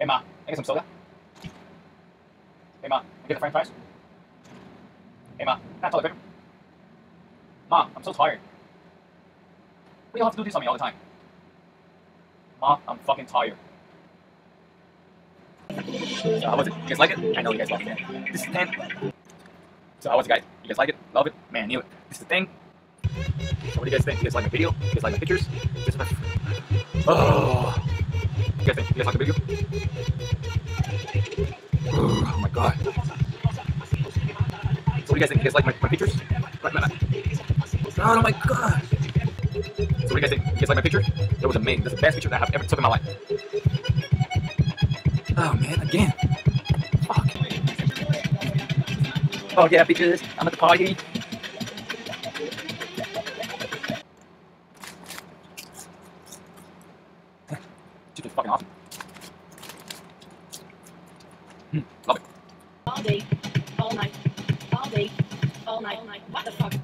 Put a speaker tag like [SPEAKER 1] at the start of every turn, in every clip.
[SPEAKER 1] Hey ma, I get some soda. Hey ma, I get the french fries. Hey ma, can I toilet paper? Ma, I'm so tired. Why do you have to do this on me all the time? Ma, I'm fucking tired. So how was it? You guys like it? I know you guys love it, man. This is 10. So how was it, guys? You guys like it? Love it? Man, knew it. This is the thing. So what do you guys think? You guys like the video? You guys like the pictures? This is my... Oh. You guys think? You like the video? Oh my god. So what do you guys think? You guys like my, my pictures? Like my, oh my god. So what do you guys think? You guys like my picture? That was amazing. That's the best picture that I've ever took in my life. Oh man, again. Fuck. Oh yeah, bitches. I'm at the party. Chicken's fucking awesome. Mm, love it.
[SPEAKER 2] all day, all night, all day, all night, all night. What the fuck?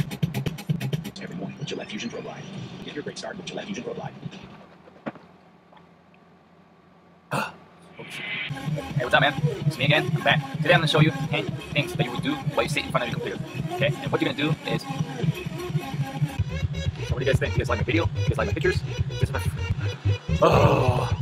[SPEAKER 3] every morning with Gillette Fusion Pro Glide. Get your great start with Gillette Fusion Pro Glide.
[SPEAKER 1] Hey, what's up, man? It's me again. I'm back. Today I'm gonna show you 10 things that you would do while you sit in front of your computer. Okay? And what you're gonna do is. So, what do you guys think? You guys like my video? You guys like my pictures? This is my. Oh.